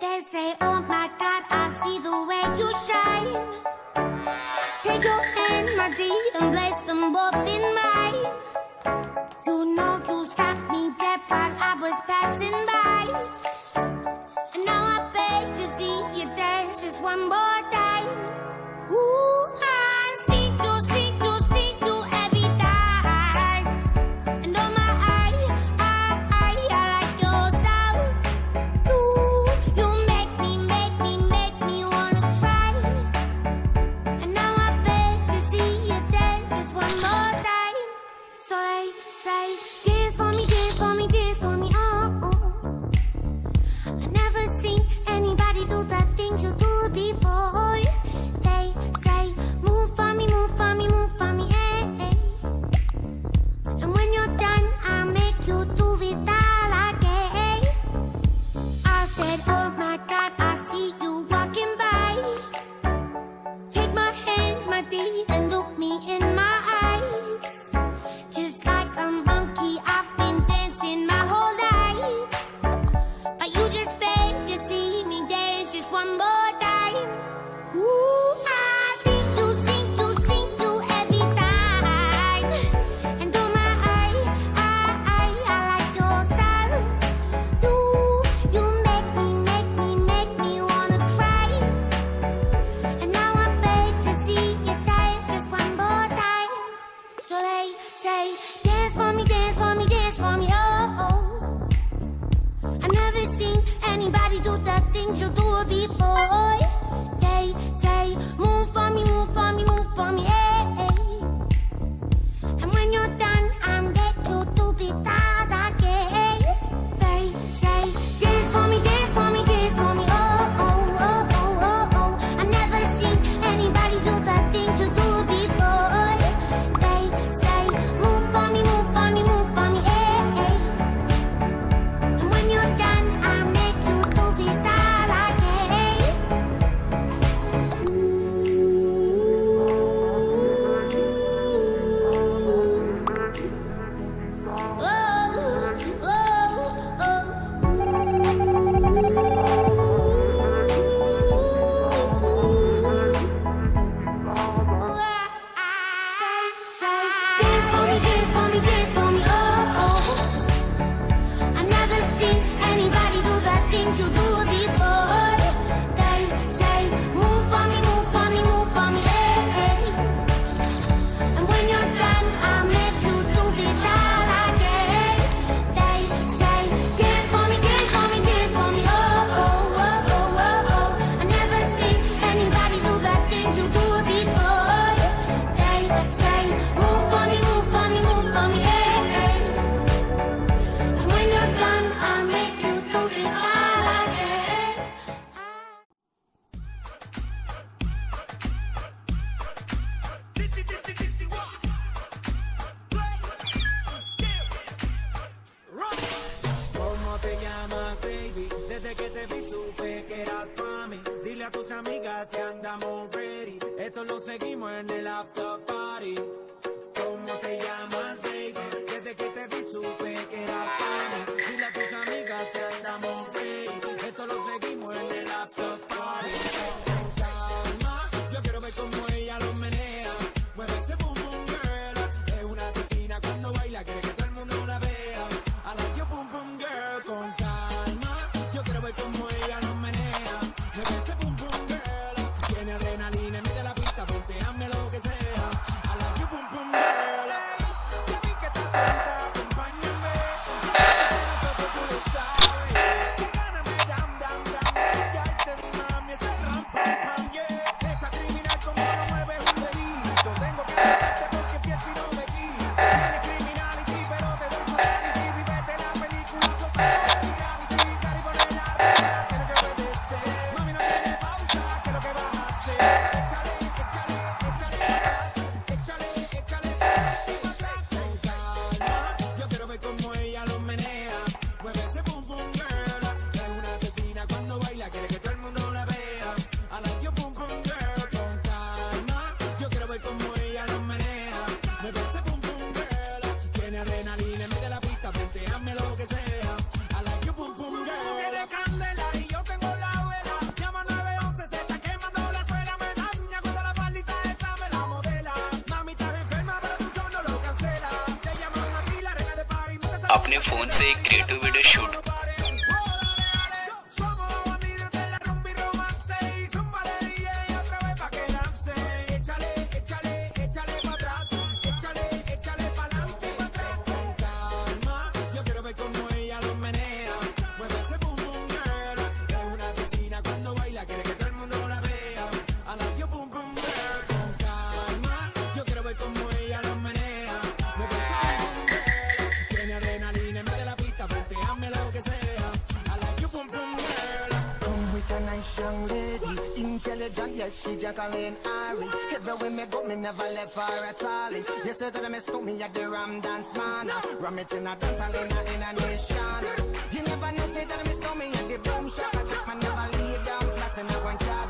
They say, oh my God, I see the way you shine. Take your hand, my dear, and place them both in mine. You know you stopped me dead while I was passing by. seguimos en el अपने phone से एक creative video shoot intelligent, yes, she Jacqueline Ari. Everywhere me go, me never left her at all. You said that I miss me at the Ram Dance Man. Ram it in a dance hall in a, in a nation. You never know, say that I miss me at the boom shop. I take my never lay down flat and I want car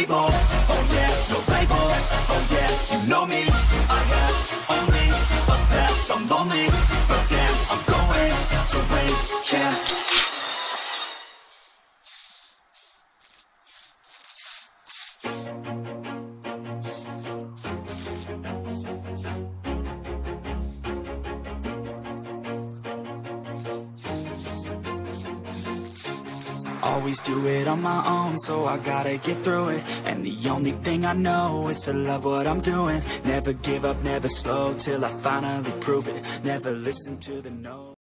I'm oh yeah, no label, oh yeah, you know me, I have only a path, I'm lonely, but damn, I'm going to win, yeah. Always do it on my own, so I gotta get through it. And the only thing I know is to love what I'm doing. Never give up, never slow till I finally prove it. Never listen to the no.